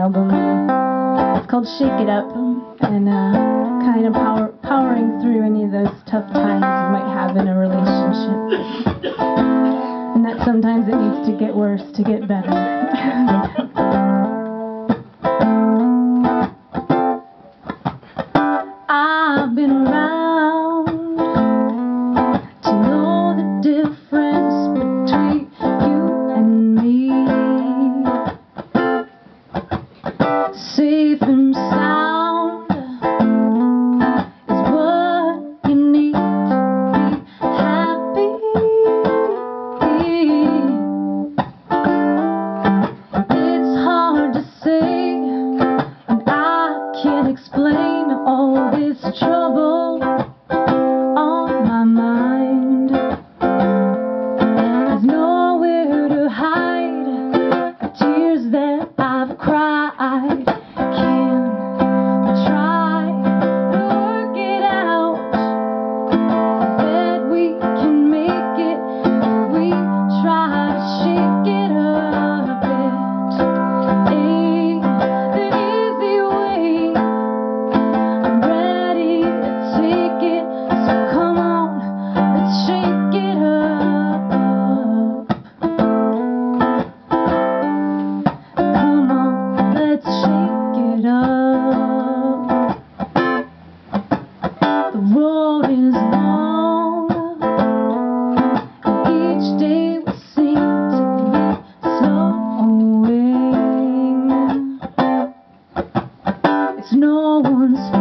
album. It's called Shake It Up, and uh, kind of power, powering through any of those tough times you might have in a relationship. And that sometimes it needs to get worse to get better. road is long. Each day will seem to be slowing. It's no one's fault.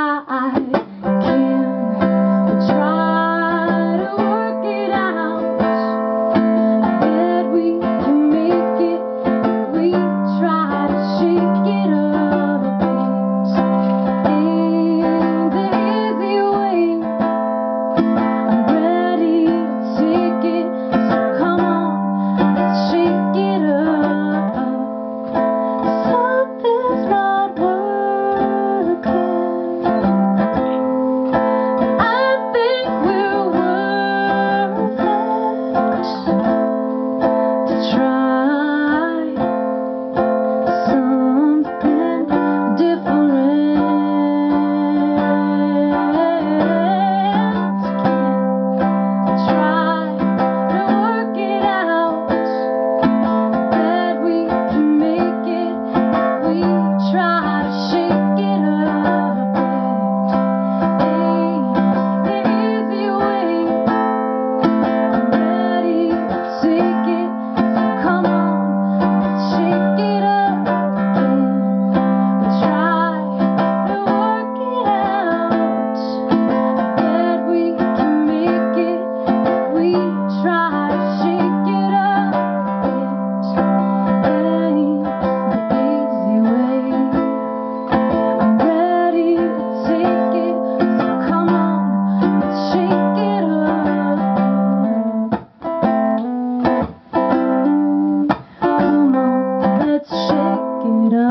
I. get up.